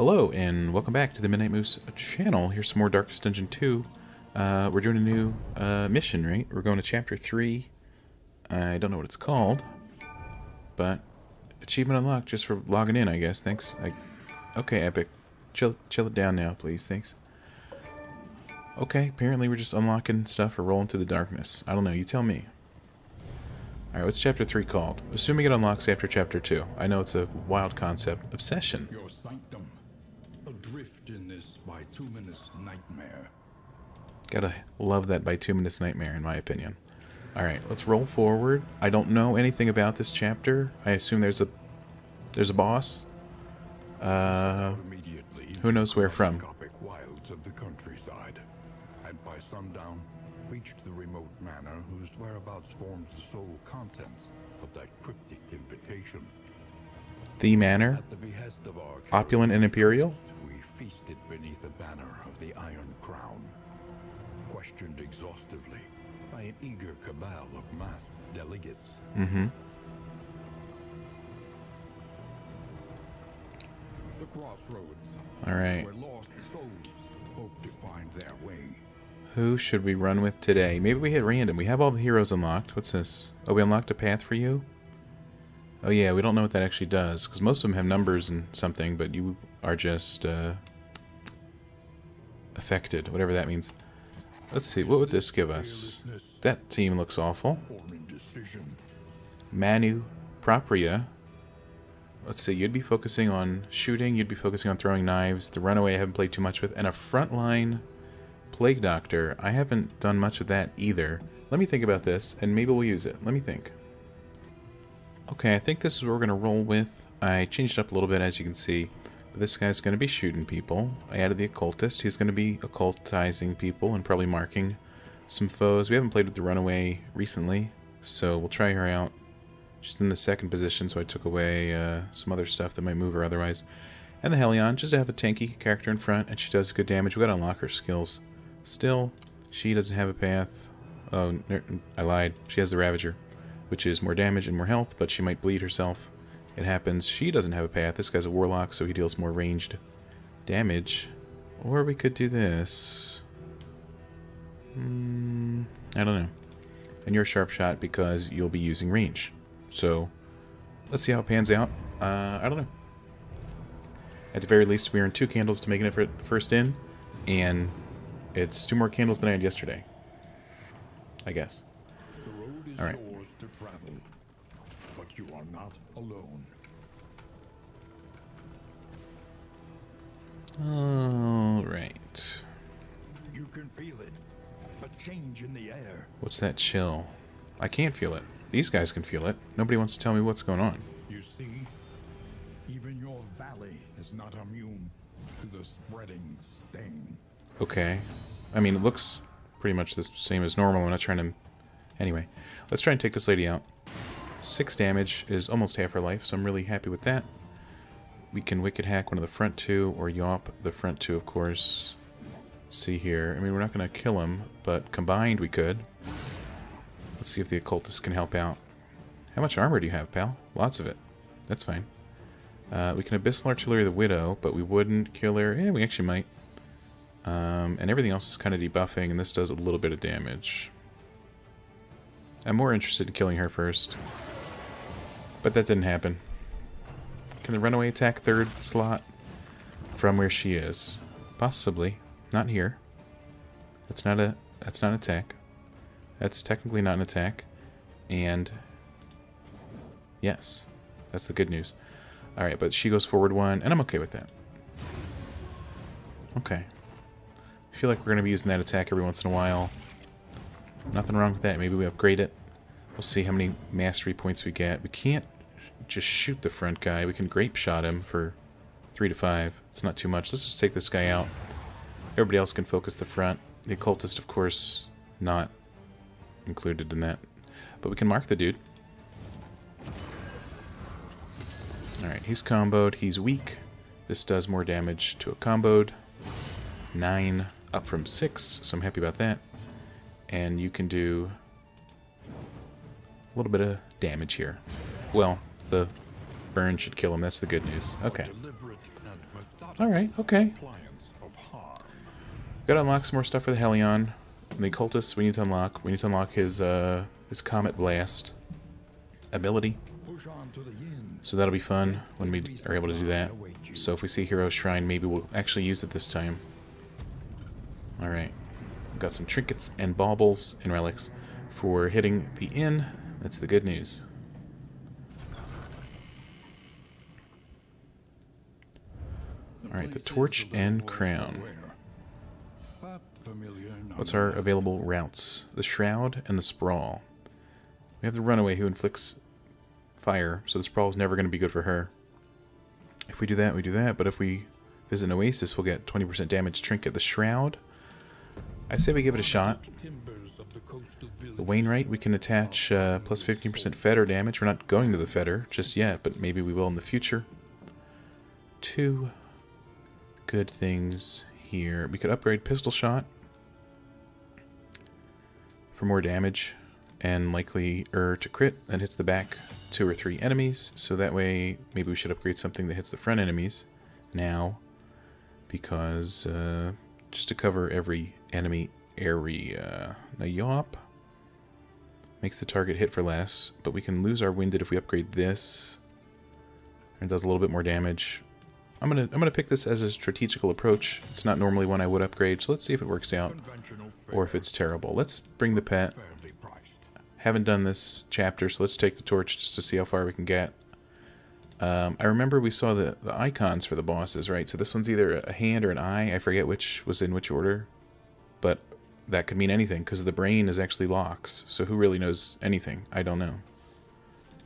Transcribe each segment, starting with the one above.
Hello, and welcome back to the Midnight Moose channel. Here's some more Darkest Dungeon 2. Uh, we're doing a new uh, mission, right? We're going to Chapter 3. I don't know what it's called, but achievement unlocked just for logging in, I guess. Thanks. I, okay, Epic. Chill, chill it down now, please. Thanks. Okay, apparently we're just unlocking stuff or rolling through the darkness. I don't know, you tell me. Alright, what's Chapter 3 called? Assuming it unlocks after Chapter 2. I know it's a wild concept. Obsession. Your sanctum, adrift in this bituminous nightmare. Gotta love that bituminous nightmare, in my opinion. Alright, let's roll forward. I don't know anything about this chapter. I assume there's a there's a boss. Uh, Immediately, who knows where from? wilds of the countryside, and by sundown, reached the remote manor whose whereabouts formed the sole contents of that cryptic invitation. the manor. At the behest of our Opulent and imperial? we feasted beneath the banner of the Iron Crown, questioned exhaustively by an eager cabal of masked delegates. Mm-hmm. The crossroads, Alright. where lost souls hope to find their way. Who should we run with today? Maybe we hit random. We have all the heroes unlocked. What's this? Oh, we unlocked a path for you? Oh yeah, we don't know what that actually does, because most of them have numbers and something, but you are just, uh, affected, whatever that means. Let's see, what would this give us? That team looks awful. Manu Propria. Let's see, you'd be focusing on shooting, you'd be focusing on throwing knives. The runaway I haven't played too much with, and a frontline plague doctor. I haven't done much with that either. Let me think about this, and maybe we'll use it. Let me think. Okay, I think this is what we're going to roll with. I changed it up a little bit, as you can see. But this guy's going to be shooting people. I added the occultist. He's going to be occultizing people and probably marking some foes. We haven't played with the runaway recently, so we'll try her out. She's in the second position, so I took away uh, some other stuff that might move her otherwise. And the Hellion, just to have a tanky character in front, and she does good damage. we got to unlock her skills. Still, she doesn't have a path. Oh, I lied. She has the Ravager, which is more damage and more health, but she might bleed herself. It happens. She doesn't have a path. This guy's a Warlock, so he deals more ranged damage. Or we could do this. Hmm, I don't know. And you're a sharp shot because you'll be using range. So, let's see how it pans out. Uh, I don't know. At the very least, we earned two candles to make it for the first in, and it's two more candles than I had yesterday. I guess. The road is All right. travel, but you are not alone. Alright. You can feel it, a change in the air. What's that chill? I can't feel it. These guys can feel it. Nobody wants to tell me what's going on. You see, even your valley is not immune to the spreading stain. Okay. I mean, it looks pretty much the same as normal. I'm not trying to... Anyway, let's try and take this lady out. Six damage is almost half her life, so I'm really happy with that. We can Wicked Hack one of the front two, or Yawp the front two, of course. Let's see here. I mean, we're not going to kill him, but combined we could. Let's see if the Occultist can help out. How much armor do you have, pal? Lots of it. That's fine. Uh, we can Abyssal Artillery the Widow, but we wouldn't kill her. Yeah, we actually might. Um, and everything else is kind of debuffing, and this does a little bit of damage. I'm more interested in killing her first. But that didn't happen. Can the runaway attack third slot from where she is? Possibly. Not here. That's not a that's not an attack. That's technically not an attack. And yes. That's the good news. Alright, but she goes forward one, and I'm okay with that. Okay. I feel like we're going to be using that attack every once in a while. Nothing wrong with that. Maybe we upgrade it. We'll see how many mastery points we get. We can't just shoot the front guy. We can grape shot him for 3 to 5. It's not too much. Let's just take this guy out. Everybody else can focus the front. The occultist, of course, not included in that. But we can mark the dude. Alright, he's comboed. He's weak. This does more damage to a comboed. 9 up from 6, so I'm happy about that. And you can do a little bit of damage here. Well, the burn should kill him. That's the good news. Okay. Deliberate and methodical Alright, okay. Gotta unlock some more stuff for the Hellion. And the cultist we need to unlock. We need to unlock his uh his Comet Blast ability. Push on to the inn. So that'll be fun when we are able to do that. So if we see Hero Shrine, maybe we'll actually use it this time. Alright. Got some trinkets and baubles and relics for hitting the inn. That's the good news. Alright, the torch and crown. What's our available routes? The Shroud and the Sprawl. We have the Runaway who inflicts fire, so the Sprawl is never going to be good for her. If we do that, we do that, but if we visit an Oasis, we'll get 20% damage trinket. The Shroud, I say we give it a shot. The Wainwright, we can attach uh, plus 15% Fetter damage. We're not going to the Fetter just yet, but maybe we will in the future. Two good things here. We could upgrade Pistol Shot for more damage and likely er to crit that hits the back two or three enemies. So that way, maybe we should upgrade something that hits the front enemies now because uh, just to cover every enemy area. Now, Yawp makes the target hit for less, but we can lose our winded if we upgrade this. It does a little bit more damage. I'm gonna I'm gonna pick this as a strategical approach. It's not normally one I would upgrade, so let's see if it works out or if it's terrible. Let's bring the pet. Haven't done this chapter, so let's take the torch just to see how far we can get. Um, I remember we saw the, the icons for the bosses, right? So this one's either a hand or an eye. I forget which was in which order. But that could mean anything, because the brain is actually locks. So who really knows anything? I don't know.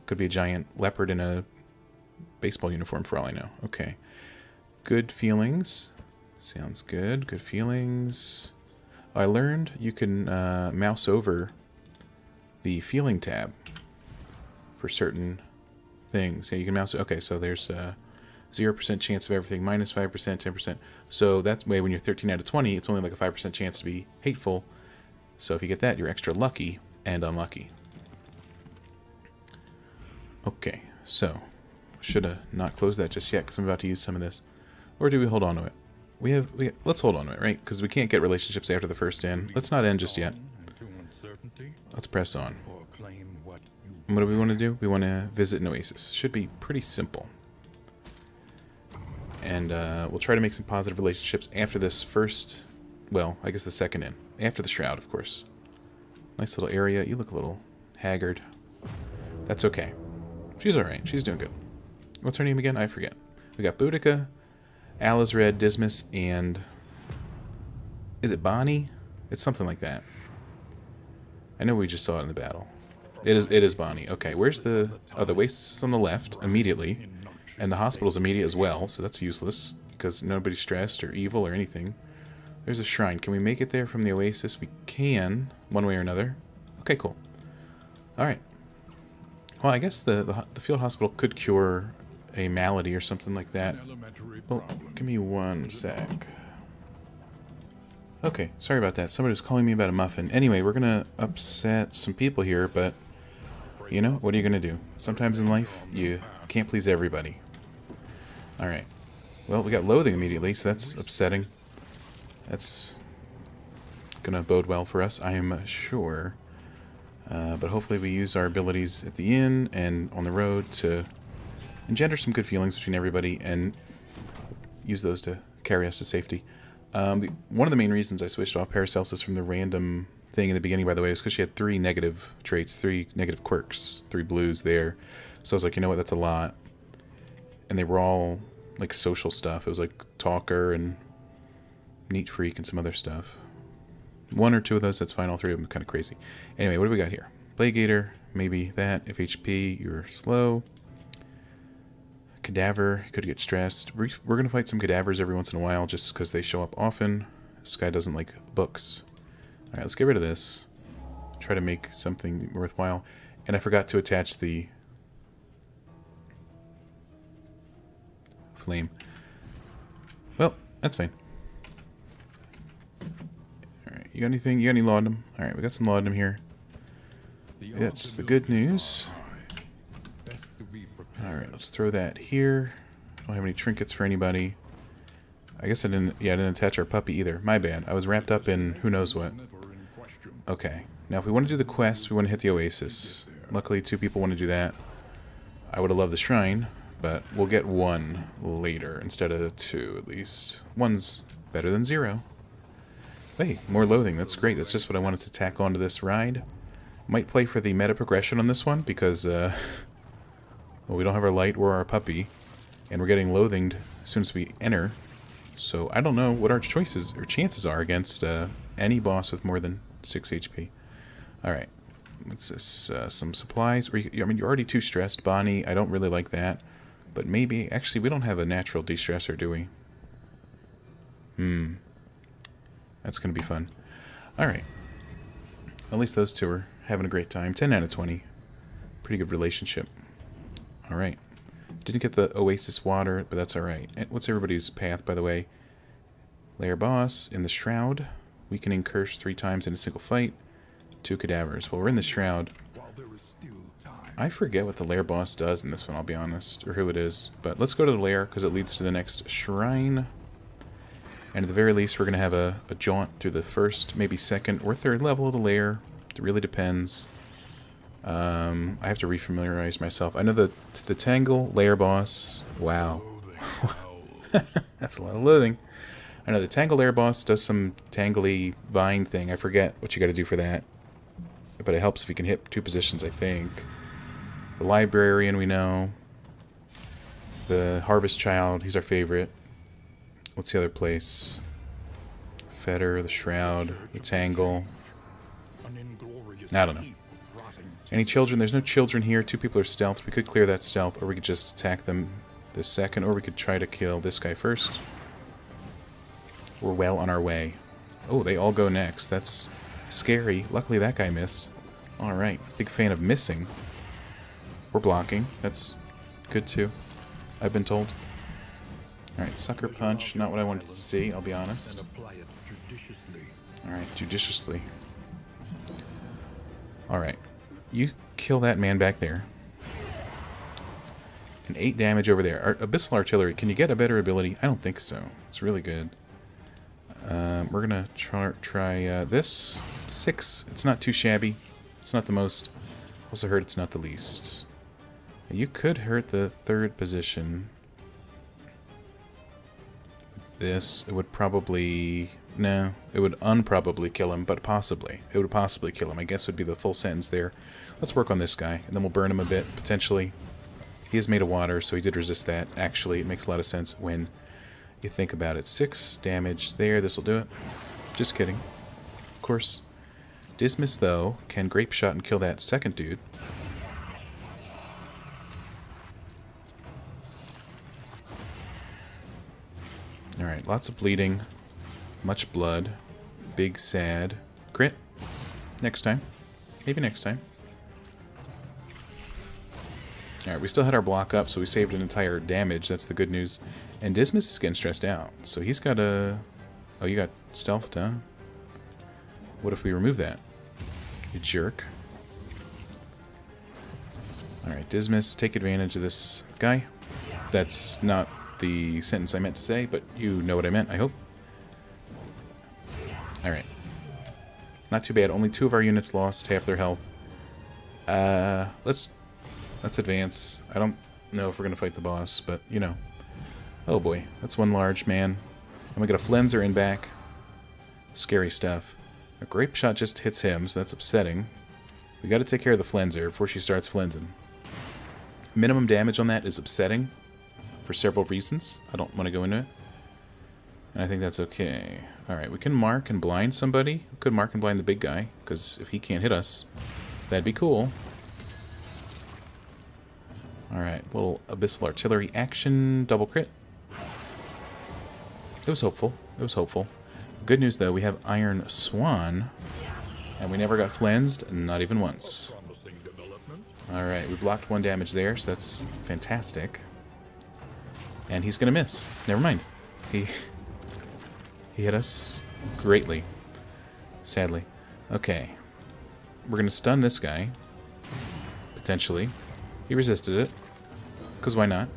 Could be a giant leopard in a baseball uniform for all I know. Okay. Good feelings. Sounds good. Good feelings. I learned you can uh, mouse over the feeling tab for certain things. Yeah, you can mouse. Okay, so there's a zero percent chance of everything, minus minus five percent, ten percent. So that way, when you're 13 out of 20, it's only like a five percent chance to be hateful. So if you get that, you're extra lucky and unlucky. Okay, so should have not closed that just yet because I'm about to use some of this, or do we hold on to it? We have we let's hold on to it, right? Because we can't get relationships after the first end. Let's not end just yet. Let's press on. what And what do we want to do? We want to visit an oasis. Should be pretty simple. And uh, we'll try to make some positive relationships after this first, well, I guess the second in. After the shroud, of course. Nice little area. You look a little haggard. That's okay. She's alright. She's doing good. What's her name again? I forget. We got Boudica, Alhazred, Dismas, and... Is it Bonnie? It's something like that. I know we just saw it in the battle. It is it is Bonnie. Okay, where's the oh the waste is on the left immediately. And the hospital's immediate as well, so that's useless because nobody's stressed or evil or anything. There's a shrine. Can we make it there from the oasis? We can, one way or another. Okay, cool. All right. Well, I guess the the, the field hospital could cure a malady or something like that. Oh, give me one sec. Okay, sorry about that. Somebody was calling me about a muffin. Anyway, we're gonna upset some people here, but you know, what are you gonna do? Sometimes in life, you can't please everybody. Alright. Well, we got loathing immediately, so that's upsetting. That's gonna bode well for us, I am sure. Uh, but hopefully we use our abilities at the inn and on the road to engender some good feelings between everybody and use those to carry us to safety. Um, the, one of the main reasons I switched off Paracelsus from the random thing in the beginning, by the way, was because she had three negative traits, three negative quirks, three blues there. So I was like, you know what, that's a lot. And they were all like social stuff. It was like talker and neat freak and some other stuff. One or two of those, that's fine. All three of them kind of crazy. Anyway, what do we got here? Plague maybe that. If HP, you're slow. Cadaver could get stressed. We're, going to fight some cadavers every once in a while just because they show up often. This guy doesn't like books. Alright, let's get rid of this. Try to make something worthwhile. And I forgot to attach the flame. Well, that's fine. Alright, you got anything? You got any laudanum? Alright, we got some laudanum here. That's the good news. Best to be prepared. Alright, let's throw that here. Don't have any trinkets for anybody. I guess I didn't. Yeah, I didn't attach our puppy either. My bad. I was wrapped up in who knows what. Okay. Now, if we want to do the quest, we want to hit the Oasis. Luckily, two people want to do that. I would have loved the shrine, but we'll get one later instead of two, at least. One's better than zero. Hey, more loathing. That's great. That's just what I wanted to tack onto this ride. Might play for the meta progression on this one because, uh, well, we don't have our light or our puppy, and we're getting loathinged as soon as we enter. So I don't know what our choices or chances are against uh, any boss with more than 6 HP. Alright. What's this? Uh, some supplies. Or you, I mean, you're already too stressed, Bonnie. I don't really like that. But maybe... Actually, we don't have a natural de-stressor, do we? Hmm. That's going to be fun. Alright. At least those two are having a great time. 10 out of 20. Pretty good relationship. Alright. Didn't get the Oasis water, but that's alright. What's everybody's path, by the way? Lair boss in the Shroud. Weakening curse three times in a single fight. Two cadavers. Well, we're in the Shroud. I forget what the Lair boss does in this one, I'll be honest, or who it is. But let's go to the Lair, because it leads to the next Shrine. And at the very least, we're going to have a, a jaunt through the first, maybe second or third level of the Lair. It really depends. Um, I have to refamiliarize myself. I know the the Tangle Lair boss. Wow, that's a lot of loathing. I know the Tangle Lair boss does some tangly vine thing. I forget what you got to do for that, but it helps if you can hit two positions. I think. The Librarian we know. The Harvest Child. He's our favorite. What's the other place? Fetter, the Shroud, the Tangle. I don't know. Heap of rotting Any children? There's no children here. Two people are stealth. We could clear that stealth, or we could just attack them this second, or we could try to kill this guy first. We're well on our way. Oh, they all go next. That's scary. Luckily, that guy missed. Alright. Big fan of missing. We're blocking. That's good, too. I've been told. Alright, Sucker Punch. Not what I wanted to see, I'll be honest. and apply it judiciously. Alright, judiciously. Alright. You kill that man back there. And 8 damage over there. Abyssal Artillery, can you get a better ability? I don't think so. It's really good. Um, we're gonna try, try uh, this. 6. It's not too shabby. It's not the most. Also heard it's not the least. You could hurt the third position. This, it would probably... No, it would unprobably kill him, but possibly. It would possibly kill him, I guess would be the full sentence there. Let's work on this guy, and then we'll burn him a bit, potentially. He is made of water, so he did resist that. Actually, it makes a lot of sense when you think about it. Six damage there, this'll do it. Just kidding. Of course. Dismas, though, can grape shot and kill that second dude. Alright, lots of bleeding. Much blood. Big sad. Crit. Next time. Maybe next time. Alright, we still had our block up, so we saved an entire damage. That's the good news. And Dismas is getting stressed out. So he's got a... Oh, you got stealthed, huh? What if we remove that? You jerk. Alright, Dismas, take advantage of this guy. That's not the sentence I meant to say, but you know what I meant, I hope. Alright. Not too bad. Only two of our units lost half their health. Uh, let's let's advance. I don't know if we're gonna fight the boss, but you know. Oh boy, that's one large man. And we got a Flenser in back. Scary stuff. A grape shot just hits him, so that's upsetting. We gotta take care of the Flenser before she starts flensing. Minimum damage on that is upsetting for several reasons. I don't want to go into it. And I think that's okay. Alright, we can mark and blind somebody. We could mark and blind the big guy, because if he can't hit us, that'd be cool. Alright, little Abyssal Artillery action, double crit. It was hopeful. It was hopeful. Good news, though, we have Iron Swan, and we never got flensed, not even once. Alright, we blocked one damage there, so that's fantastic. And he's gonna miss. Never mind. He he hit us greatly. Sadly. Okay. We're gonna stun this guy. Potentially. He resisted it. Because why not?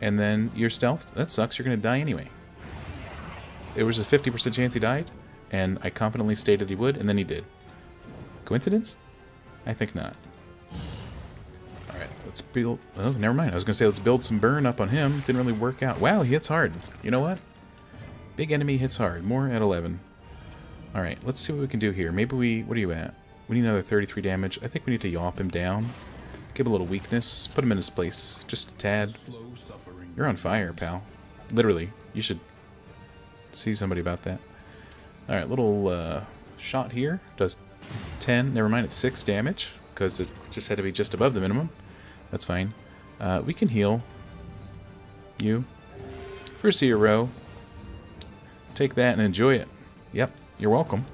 And then you're stealthed. That sucks. You're gonna die anyway. It was a 50% chance he died, and I confidently stated he would, and then he did. Coincidence? I think not. Alright, let's build... Oh, never mind. I was going to say let's build some burn up on him. Didn't really work out. Wow, he hits hard. You know what? Big enemy hits hard. More at 11. Alright, let's see what we can do here. Maybe we... What are you at? We need another 33 damage. I think we need to yawp him down. Give a little weakness. Put him in his place. Just a tad. You're on fire, pal. Literally. You should see somebody about that. Alright, little uh, shot here. Does 10. Never mind, it's 6 damage. Because it just had to be just above the minimum. That's fine. Uh, we can heal you. First of your row. Take that and enjoy it. Yep, you're welcome.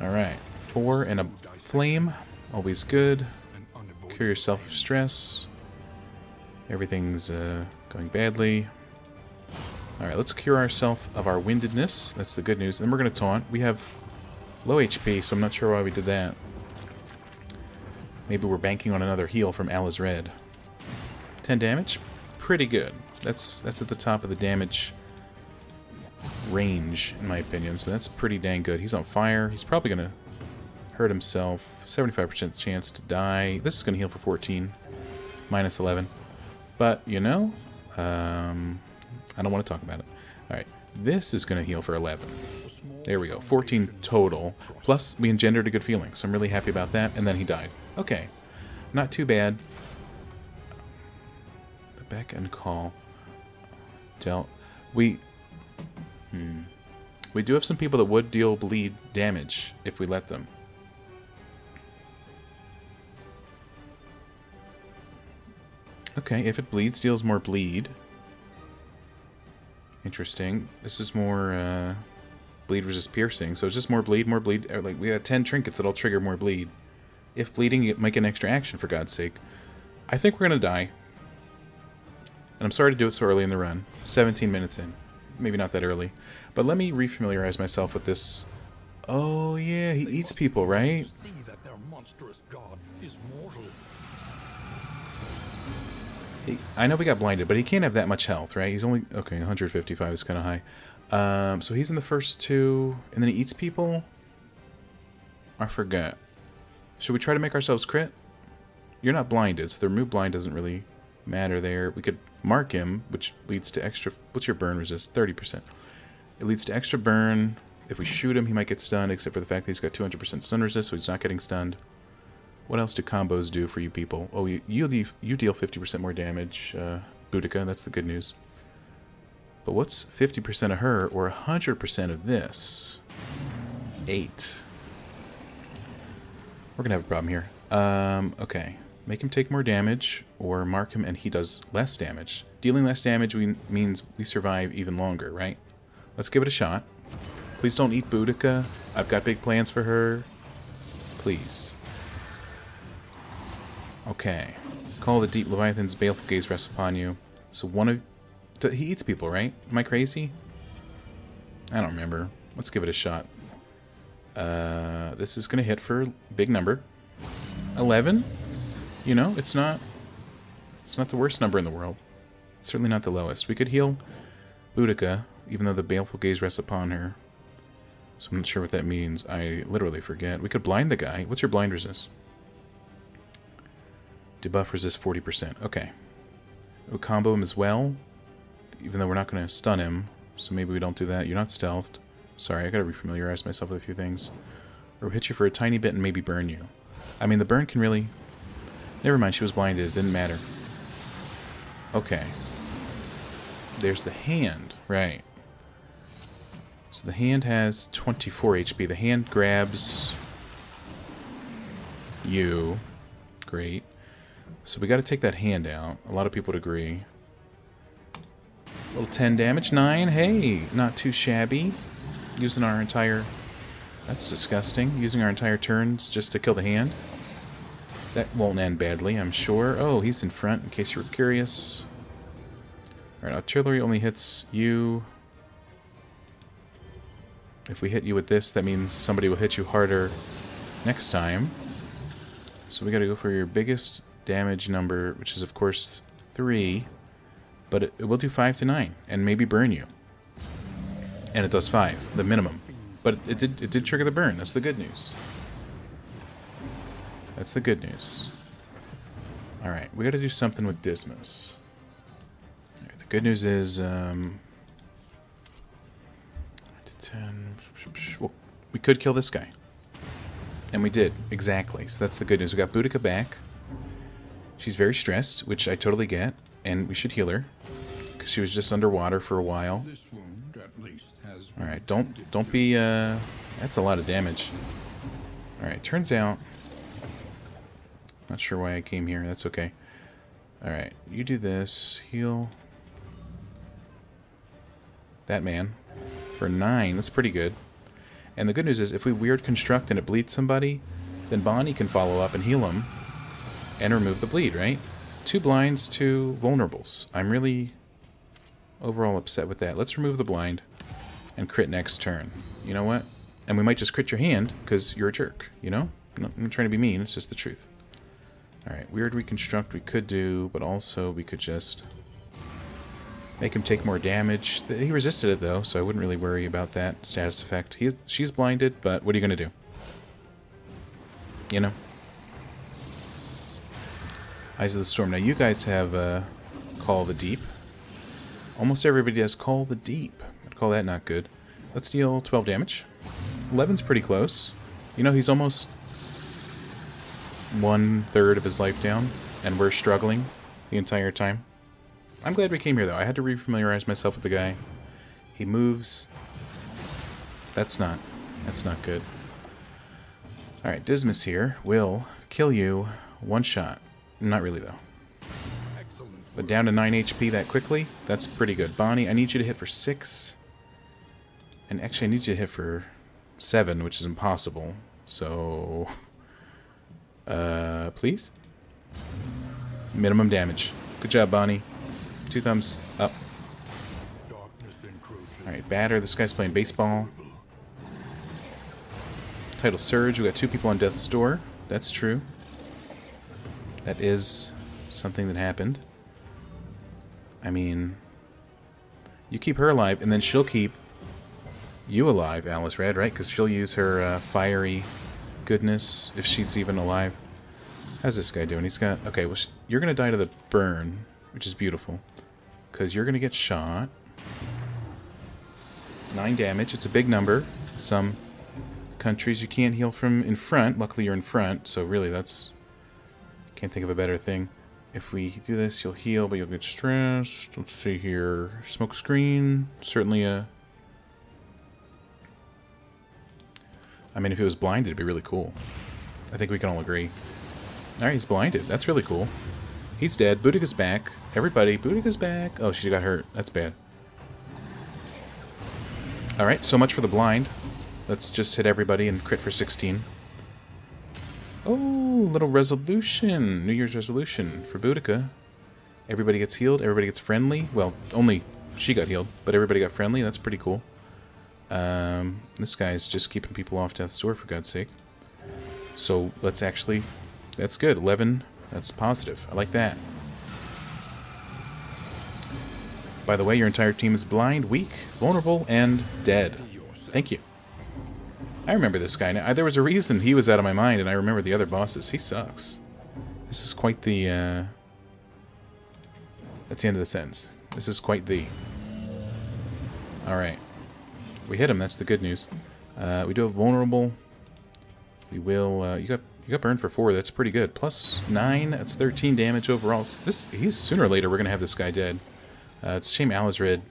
Alright, four and a flame. Always good. Cure yourself of stress. Everything's uh, going badly. Alright, let's cure ourselves of our windedness. That's the good news. Then we're going to taunt. We have low HP, so I'm not sure why we did that. Maybe we're banking on another heal from Alhazred. 10 damage? Pretty good. That's that's at the top of the damage range, in my opinion, so that's pretty dang good. He's on fire. He's probably going to hurt himself. 75% chance to die. This is going to heal for 14. Minus 11. But, you know, um, I don't want to talk about it. Alright, this is going to heal for 11. There we go. 14 total. Plus, we engendered a good feeling, so I'm really happy about that. And then he died. Okay. Not too bad. The beck and call. Dealt. We... Hmm. We do have some people that would deal bleed damage if we let them. Okay, if it bleeds, deals more bleed. Interesting. This is more uh, bleed resist piercing, so it's just more bleed, more bleed. Like we got 10 trinkets that'll trigger more bleed. If bleeding, make an extra action for God's sake. I think we're gonna die. And I'm sorry to do it so early in the run. 17 minutes in. Maybe not that early. But let me refamiliarize myself with this. Oh yeah, he eats people, right? He, I know we got blinded, but he can't have that much health, right? He's only... Okay, 155 is kind of high. Um, so he's in the first two, and then he eats people? I forget. Should we try to make ourselves crit? You're not blinded, so the remove blind doesn't really matter there. We could mark him, which leads to extra... What's your burn resist? 30%. It leads to extra burn. If we shoot him, he might get stunned, except for the fact that he's got 200% stun resist, so he's not getting stunned. What else do combos do for you people? Oh, you, you, you deal 50% more damage, uh, Boudica, that's the good news. But what's 50% of her or 100% of this? 8. We're going to have a problem here. Um, okay. Make him take more damage or mark him and he does less damage. Dealing less damage we, means we survive even longer, right? Let's give it a shot. Please don't eat Boudica. I've got big plans for her. Please. Okay. Call the deep Leviathan's baleful gaze rests upon you. So one of... He eats people, right? Am I crazy? I don't remember. Let's give it a shot. Uh, this is going to hit for a big number. 11? You know, it's not... It's not the worst number in the world. Certainly not the lowest. We could heal Boudica, even though the baleful gaze rests upon her. So I'm not sure what that means. I literally forget. We could blind the guy. What's your blind resist? Debuff resist 40%. Okay. We'll combo him as well, even though we're not going to stun him. So maybe we don't do that. You're not stealthed. Sorry, I gotta refamiliarize myself with a few things. Or hit you for a tiny bit and maybe burn you. I mean, the burn can really... Never mind, she was blinded. It didn't matter. Okay. There's the hand. Right. So the hand has 24 HP. The hand grabs... You. Great. So we got to take that hand out. A lot of people would agree. A little 10 damage. 9. Hey, not too shabby. Using our entire... That's disgusting. Using our entire turns just to kill the hand. That won't end badly, I'm sure. Oh, he's in front, in case you were curious. Alright, artillery only hits you. If we hit you with this, that means somebody will hit you harder next time. So we gotta go for your biggest damage number, which is of course 3, but it, it will do 5 to 9, and maybe burn you. And it does 5, the minimum. But it did, it did trigger the burn. That's the good news. That's the good news. Alright, we gotta do something with Dismas. Right, the good news is, um... 10... Well, we could kill this guy. And we did, exactly. So that's the good news. We got Boudica back. She's very stressed, which I totally get, and we should heal her. Because she was just underwater for a while. Alright, don't don't be uh that's a lot of damage. Alright, turns out not sure why I came here, that's okay. Alright, you do this, heal that man for nine, that's pretty good. And the good news is, if we weird construct and it bleeds somebody, then Bonnie can follow up and heal him and remove the bleed, right? Two blinds, two vulnerables. I'm really overall upset with that. Let's remove the blind and crit next turn. You know what? And we might just crit your hand because you're a jerk, you know? I'm not, trying to be mean, it's just the truth. Alright, weird reconstruct we could do, but also we could just make him take more damage. He resisted it though, so I wouldn't really worry about that status effect. He, she's blinded, but what are you going to do? You know? Eyes of the Storm. Now you guys have uh, Call the Deep. Almost everybody has Call the Deep. I'd call that not good. Let's deal 12 damage. 11's pretty close. You know, he's almost one third of his life down, and we're struggling the entire time. I'm glad we came here, though. I had to refamiliarize myself with the guy. He moves. That's not... That's not good. Alright, Dismas here will kill you one shot. Not really, though. But down to 9 HP that quickly, that's pretty good. Bonnie, I need you to hit for 6. And actually, I need you to hit for 7, which is impossible. So... Uh, please? Minimum damage. Good job, Bonnie. Two thumbs up. Alright, batter. This guy's playing baseball. Tidal Surge. We got two people on death's door. That's true. That is something that happened. I mean, you keep her alive, and then she'll keep you alive, Alhazred, right? Because she'll use her uh, fiery goodness if she's even alive. How's this guy doing? He's got... Okay, well, you're going to die to the burn, which is beautiful. Because you're going to get shot. Nine damage. It's a big number. Some countries you can't heal from in front. Luckily, you're in front, so really that's... Can't think of a better thing. If we do this, you'll heal, but you'll get stressed. Let's see here. Smoke screen. Certainly a... I mean, if he was blinded, it'd be really cool. I think we can all agree. Alright, he's blinded. That's really cool. He's dead. Boudica's back. Everybody, Boudica's back. Oh, she got hurt. That's bad. Alright, so much for the blind. Let's just hit everybody and crit for 16. Oh, little resolution. New Year's resolution for Boudica. Everybody gets healed. Everybody gets friendly. Well, only she got healed, but everybody got friendly. That's pretty cool. Um, this guy's just keeping people off death's door, for God's sake. So let's actually... That's good. 11. That's positive. I like that. By the way, your entire team is blind, weak, vulnerable, and dead. Thank you. I remember this guy. Now, there was a reason he was out of my mind, and I remember the other bosses. He sucks. This is quite the, uh... That's the end of the sentence. This is quite the... Alright. We hit him, that's the good news. Uh, we do have vulnerable. We will, uh, you got you got burned for four, that's pretty good. Plus nine, that's 13 damage overall. This, he's sooner or later, we're gonna have this guy dead. Uh, it's a shame Alhazred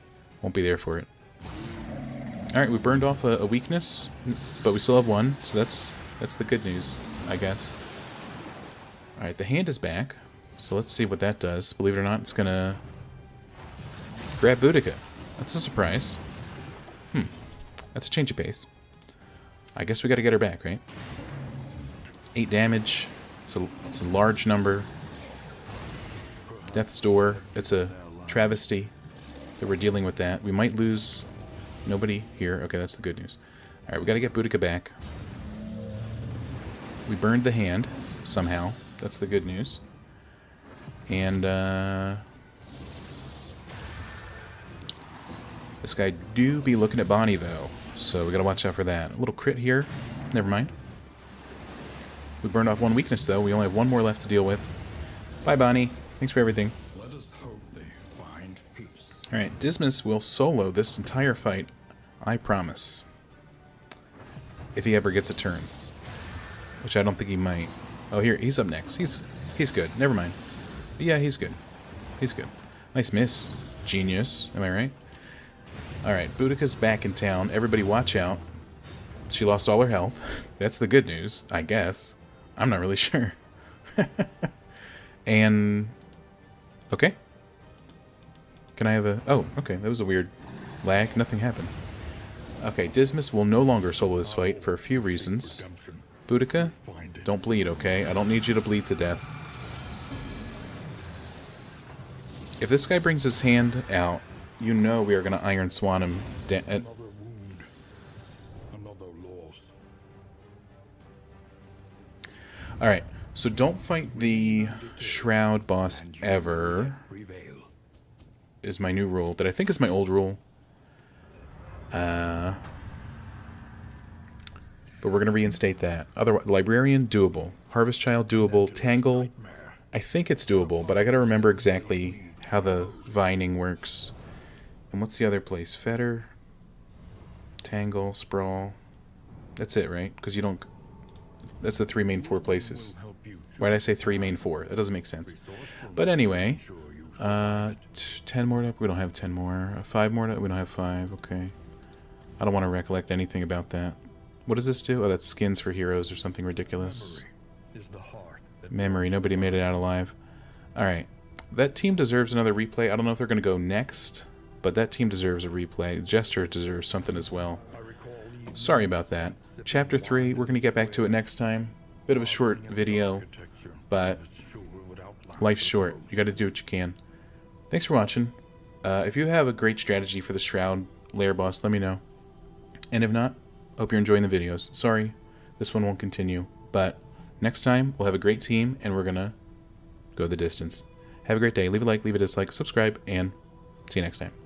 won't be there for it. Alright, we burned off a, a, weakness, but we still have one, so that's that's the good news, I guess. Alright, the hand is back, so let's see what that does. Believe it or not, it's gonna grab Boudica. That's a surprise. Hmm. That's a change of pace. I guess we gotta get her back, right? 8 damage. It's a, it's a large number. Death's Door. It's a travesty that we're dealing with that. We might lose nobody here. Okay, that's the good news. Alright, we gotta get Boudica back. We burned the hand, somehow. That's the good news. And, uh... This guy do be looking at Bonnie, though, so we gotta watch out for that. A little crit here. Never mind. We burned off one weakness, though. We only have one more left to deal with. Bye, Bonnie. Thanks for everything. Alright, Dismas will solo this entire fight. I promise. If he ever gets a turn. Which I don't think he might. Oh, here, he's up next. He's he's good. Never mind. Yeah, he's good. He's good. Nice miss. Genius. Am I right? Alright, Boudica's back in town. Everybody watch out. She lost all her health. That's the good news, I guess. I'm not really sure. and... Okay. Can I have a... Oh, okay, that was a weird lag. Nothing happened. Okay, Dismas will no longer solo this fight for a few reasons. Boudica, don't bleed, okay? I don't need you to bleed to death. If this guy brings his hand out, you know we are going to Iron Swan him. Da- uh, Another wound. Another loss. Alright, so don't fight the Shroud boss ever. Is my new rule. That I think is my old rule. Uh, but we're going to reinstate that. Otherwise, Librarian, doable. Harvest Child, doable. Tangle, I think it's doable, but I gotta remember exactly how the vining works. And what's the other place? Fetter, Tangle, Sprawl. That's it, right? Because you don't. That's the three main four places. Why did I say three main four? That doesn't make sense. But anyway, uh, t- ten more. To, we don't have ten more. Uh, five more. To, we don't have five. Okay. I don't want to recollect anything about that. What does this do? Oh, that's skins for heroes or something ridiculous. Memory is the heart Memory. Nobody made it out alive. All right. That team deserves another replay. I don't know if they're going to go next, but that team deserves a replay. Jester deserves something as well. I recall evenings Sorry about that. Chapter 3, we're going to get back to it next time. Bit of a short looking at the video, but that sure would outline life's short. You got to do what you can. Thanks for watching. Uh, if you have a great strategy for the Shroud Lair boss, let me know. And if not, hope you're enjoying the videos. Sorry, this one won't continue, but next time we'll have a great team and we're gonna go the distance. Have a great day. Leave a like, leave a dislike, subscribe, and see you next time.